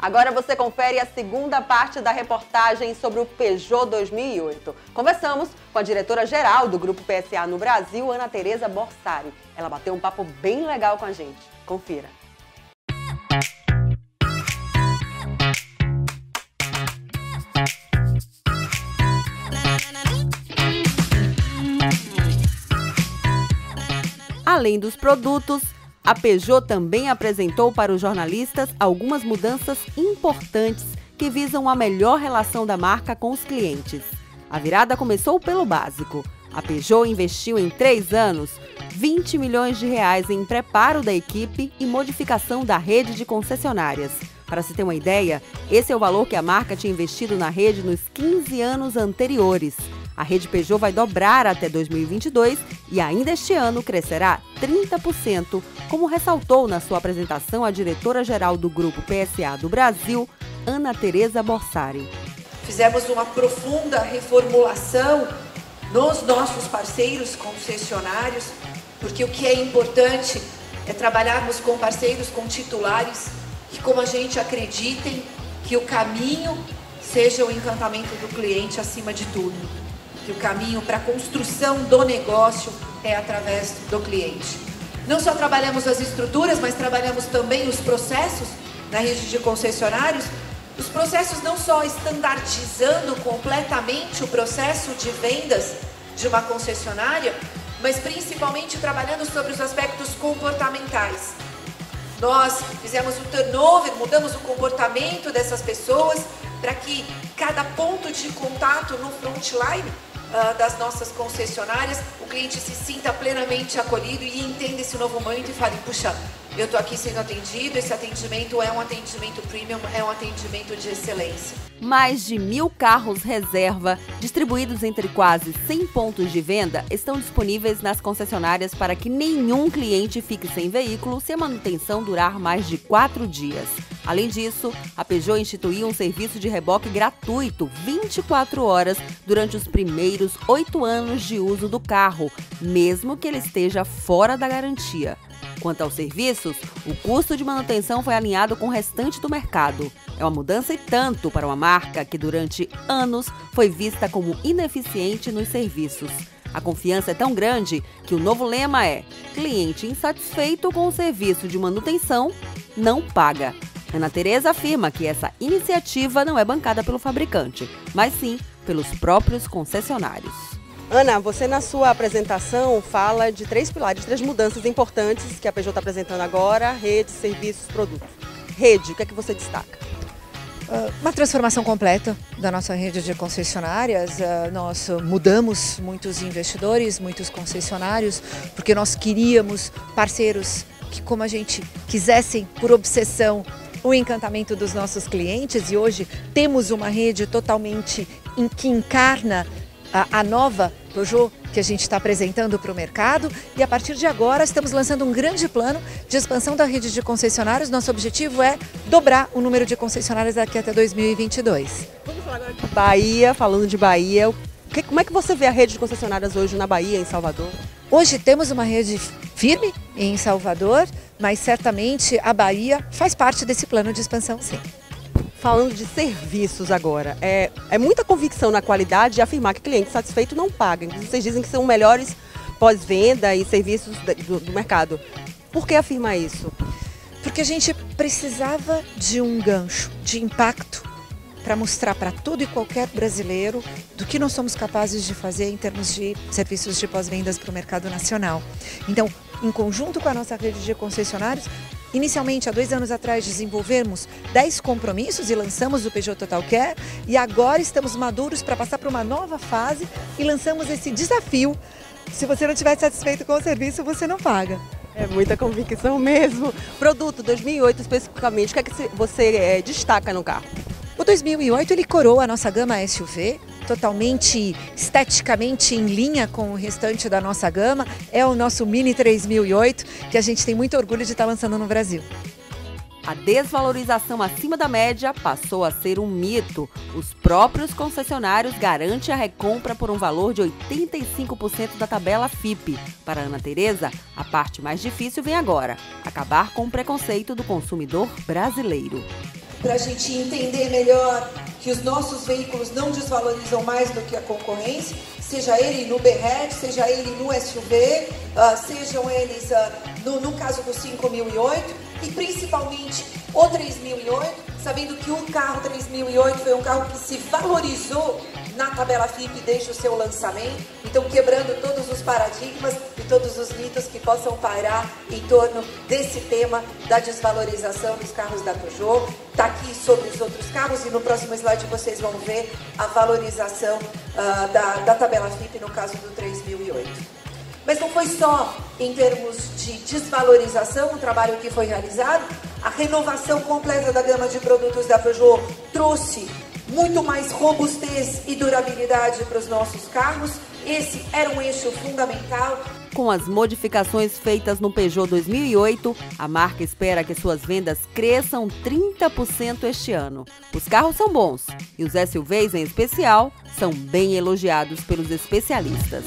Agora você confere a segunda parte da reportagem sobre o Peugeot 2008. Conversamos com a diretora-geral do Grupo PSA no Brasil, Ana Tereza Borsari. Ela bateu um papo bem legal com a gente. Confira. Além dos produtos, a Peugeot também apresentou para os jornalistas algumas mudanças importantes que visam uma melhor relação da marca com os clientes. A virada começou pelo básico. A Peugeot investiu em três anos 20 milhões de reais em preparo da equipe e modificação da rede de concessionárias. Para se ter uma ideia, esse é o valor que a marca tinha investido na rede nos 15 anos anteriores. A rede Peugeot vai dobrar até 2022 e ainda este ano crescerá 30%, como ressaltou na sua apresentação a diretora-geral do Grupo PSA do Brasil, Ana Tereza Borsari. Fizemos uma profunda reformulação nos nossos parceiros concessionários, porque o que é importante é trabalharmos com parceiros, com titulares, que como a gente acreditem que o caminho seja o encantamento do cliente acima de tudo que o caminho para a construção do negócio é através do cliente. Não só trabalhamos as estruturas, mas trabalhamos também os processos na rede de concessionários. Os processos não só estandardizando completamente o processo de vendas de uma concessionária, mas principalmente trabalhando sobre os aspectos comportamentais. Nós fizemos o turnover, mudamos o comportamento dessas pessoas para que cada ponto de contato no frontline uh, das nossas concessionárias, o cliente se sinta plenamente acolhido e entenda esse novo momento e fale, puxa, eu estou aqui sendo atendido, esse atendimento é um atendimento premium, é um atendimento de excelência. Mais de mil carros reserva, distribuídos entre quase 100 pontos de venda, estão disponíveis nas concessionárias para que nenhum cliente fique sem veículo se a manutenção durar mais de quatro dias. Além disso, a Peugeot instituiu um serviço de reboque gratuito 24 horas durante os primeiros oito anos de uso do carro, mesmo que ele esteja fora da garantia. Quanto aos serviços, o custo de manutenção foi alinhado com o restante do mercado. É uma mudança e tanto para uma marca que durante anos foi vista como ineficiente nos serviços. A confiança é tão grande que o novo lema é: cliente insatisfeito com o serviço de manutenção não paga. Ana Tereza afirma que essa iniciativa não é bancada pelo fabricante, mas sim pelos próprios concessionários. Ana, você na sua apresentação fala de três pilares, três mudanças importantes que a Peugeot está apresentando agora: rede, serviços, produtos. Rede, o que é que você destaca? Uh, uma transformação completa da nossa rede de concessionárias. Uh, nós mudamos muitos investidores, muitos concessionários, porque nós queríamos parceiros que, como a gente quisessem, por obsessão, o encantamento dos nossos clientes e hoje temos uma rede totalmente em, que encarna a, a nova Peugeot que a gente está apresentando para o mercado e a partir de agora estamos lançando um grande plano de expansão da rede de concessionários. Nosso objetivo é dobrar o número de concessionários daqui até 2022. Vamos falar agora de Bahia, falando de Bahia. Que, como é que você vê a rede de concessionárias hoje na Bahia, em Salvador? Hoje temos uma rede firme em Salvador, mas certamente a Bahia faz parte desse plano de expansão, sim. Falando de serviços agora, é, é muita convicção na qualidade de afirmar que cliente satisfeito não paga. Vocês dizem que são melhores pós-venda e serviços do, do mercado. Por que afirmar isso? Porque a gente precisava de um gancho de impacto para mostrar para todo e qualquer brasileiro do que nós somos capazes de fazer em termos de serviços de pós-vendas para o mercado nacional. Então, em conjunto com a nossa rede de concessionários, Inicialmente, há dois anos atrás, desenvolvemos 10 compromissos e lançamos o Peugeot Total Care e agora estamos maduros para passar para uma nova fase e lançamos esse desafio. Se você não estiver satisfeito com o serviço, você não paga. É muita convicção mesmo. Produto 2008 especificamente, o que é que você é, destaca no carro? O 2008 ele coroa a nossa gama SUV, totalmente esteticamente em linha com o restante da nossa gama. É o nosso Mini 3008, que a gente tem muito orgulho de estar lançando no Brasil. A desvalorização acima da média passou a ser um mito. Os próprios concessionários garantem a recompra por um valor de 85% da tabela FIP. Para Ana Tereza, a parte mais difícil vem agora: acabar com o preconceito do consumidor brasileiro. para a gente entender melhor que os nossos veículos não desvalorizam mais do que a concorrência, seja ele no BRED, seja ele no SUV, uh, sejam eles uh, no, no caso do 5008 e principalmente o 3008, sabendo que o carro 3008 foi um carro que se valorizou na tabela FIP desde o seu lançamento, então quebrando todos os paradigmas todos os mitos que possam pairar em torno desse tema da desvalorização dos carros da Peugeot. Está aqui sobre os outros carros e no próximo slide vocês vão ver a valorização uh, da, da tabela FIP no caso do 3008. Mas não foi só em termos de desvalorização o trabalho que foi realizado, a renovação completa da gama de produtos da Peugeot trouxe muito mais robustez e durabilidade para os nossos carros. Esse era um eixo fundamental. Com as modificações feitas no Peugeot 2008, a marca espera que suas vendas cresçam 30% este ano. Os carros são bons e os SUVs, em especial, são bem elogiados pelos especialistas.